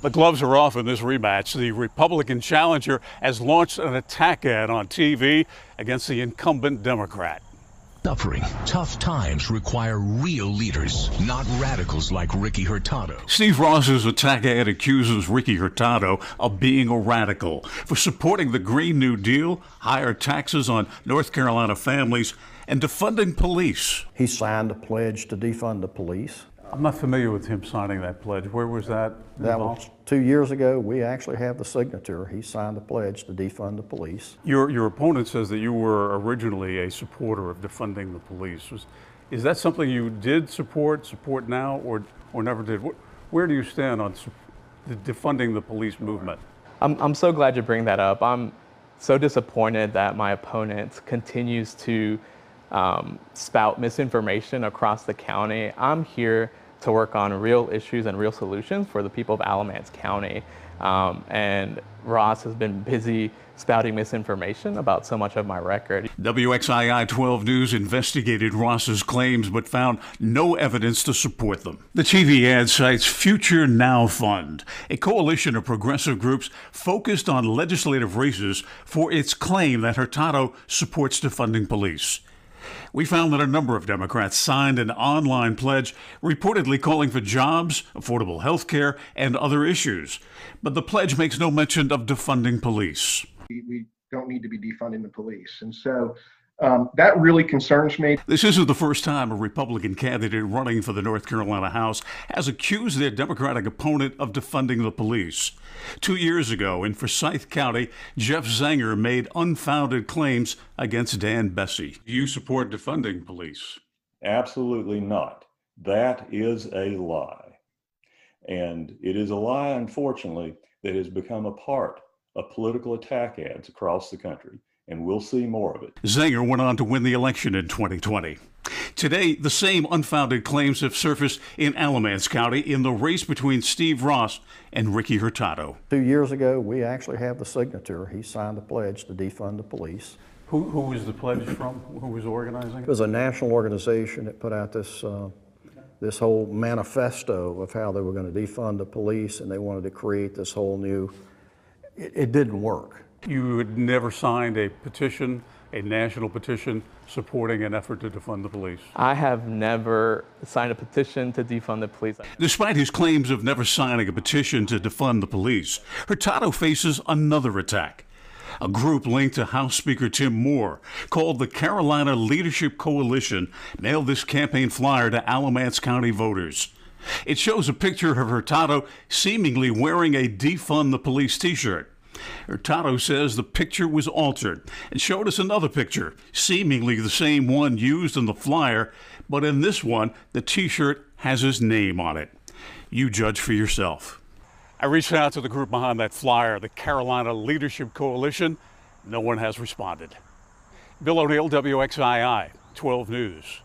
The gloves are off in this rematch. The Republican challenger has launched an attack ad on TV against the incumbent Democrat. Suffering, tough times require real leaders, not radicals like Ricky Hurtado. Steve Ross's attack ad accuses Ricky Hurtado of being a radical for supporting the Green New Deal, higher taxes on North Carolina families, and defunding police. He signed a pledge to defund the police. I'm not familiar with him signing that pledge. Where was that? That involved? was two years ago. We actually have the signature. He signed the pledge to defund the police. Your, your opponent says that you were originally a supporter of defunding the police. Was, is that something you did support, support now, or, or never did? Where, where do you stand on su- the defunding the police movement? I'm, I'm so glad you bring that up. I'm so disappointed that my opponent continues to um, spout misinformation across the county. I'm here to work on real issues and real solutions for the people of Alamance County. Um, and Ross has been busy spouting misinformation about so much of my record. WXII 12 News investigated Ross's claims but found no evidence to support them. The TV ad cites Future Now Fund, a coalition of progressive groups focused on legislative races for its claim that Hurtado supports defunding police. We found that a number of Democrats signed an online pledge reportedly calling for jobs, affordable health care, and other issues. But the pledge makes no mention of defunding police. we, we don't need to be defunding the police. And so um, that really concerns me. This isn't the first time a Republican candidate running for the North Carolina House has accused their Democratic opponent of defunding the police. Two years ago in Forsyth County, Jeff Zenger made unfounded claims against Dan Besse. Do you support defunding police? Absolutely not. That is a lie. And it is a lie, unfortunately, that has become a part of political attack ads across the country. And we'll see more of it. Zenger went on to win the election in 2020. Today, the same unfounded claims have surfaced in Alamance County in the race between Steve Ross and Ricky Hurtado. Two years ago, we actually have the signature. He signed a pledge to defund the police. Who, who was the pledge from? Who was organizing It was a national organization that put out this, uh, this whole manifesto of how they were going to defund the police and they wanted to create this whole new, it, it didn't work. You had never signed a petition, a national petition, supporting an effort to defund the police. I have never signed a petition to defund the police. Despite his claims of never signing a petition to defund the police, Hurtado faces another attack. A group linked to House Speaker Tim Moore, called the Carolina Leadership Coalition, mailed this campaign flyer to Alamance County voters. It shows a picture of Hurtado seemingly wearing a Defund the Police t shirt. Hurtado says the picture was altered and showed us another picture, seemingly the same one used in the flyer, but in this one, the t shirt has his name on it. You judge for yourself. I reached out to the group behind that flyer, the Carolina Leadership Coalition. No one has responded. Bill O'Neill, WXII, 12 News.